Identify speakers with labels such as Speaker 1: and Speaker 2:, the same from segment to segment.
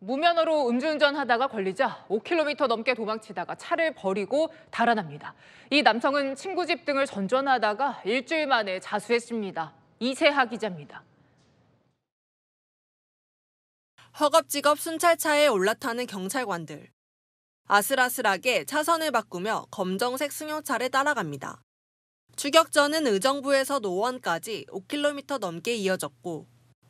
Speaker 1: 무면허로 음주운전 하다가 걸리자 5km 넘게 도망치다가 차를 버리고 달아납니다. 이 남성은 친구 집 등을 전전하다가 일주일 만에 자수했습니다. 이세하 기자입니다.
Speaker 2: 허겁지겁 순찰차에 올라타는 경찰관들. 아슬아슬하게 차선을 바꾸며 검정색 승용차를 따라갑니다. 추격전은 의정부에서 노원까지 5km 넘게 이어졌고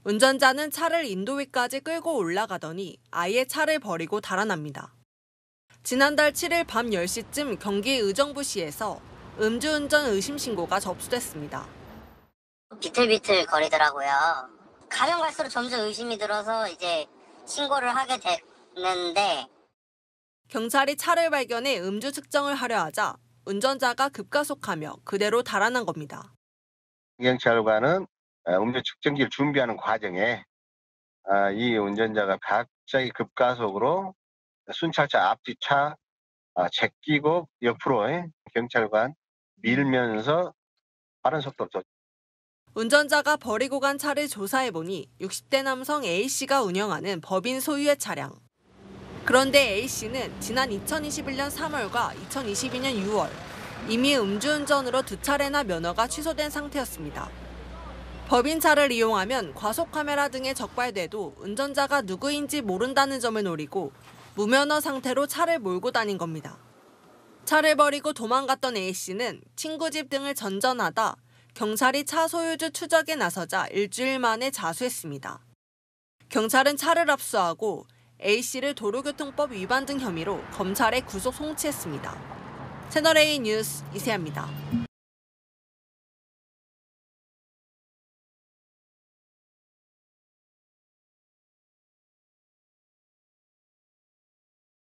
Speaker 2: 운전자는 차를 인도 위까지 끌고 올라가더니 아예 차를 버리고 달아납니다. 지난달 7일 밤 10시쯤 경기 의정부시에서 음주운전 의심 신고가 접수됐습니다.
Speaker 3: 비틀비틀 거리더라고요. 가면 갈수록 점점 의심이 들어서 이제 신고를 하게 됐는데
Speaker 2: 경찰이 차를 발견해 음주 측정을 하려 하자 운전자가 급가속하며 그대로 달아난 겁니다.
Speaker 4: 경찰관은 어, 음주 측정기를 준비하는 과정에 아, 이 운전자가 갑자기 급가속으로 순찰차 앞뒤 차 아, 제끼고 옆으로 예, 경찰관 밀면서 빠른 속도로 도-
Speaker 2: 운전자가 버리고 간 차를 조사해보니 60대 남성 A씨가 운영하는 법인 소유의 차량. 그런데 A씨는 지난 2021년 3월과 2022년 6월 이미 음주운전으로 두 차례나 면허가 취소된 상태였습니다. 법인차를 이용하면 과속카메라 등에 적발돼도 운전자가 누구인지 모른다는 점을 노리고 무면허 상태로 차를 몰고 다닌 겁니다. 차를 버리고 도망갔던 A씨는 친구 집 등을 전전하다 경찰이 차 소유주 추적에 나서자 일주일 만에 자수했습니다. 경찰은 차를 압수하고 A씨를 도로교통법 위반 등 혐의로 검찰에 구속 송치했습니다. 채널A 뉴스 이세아입니다.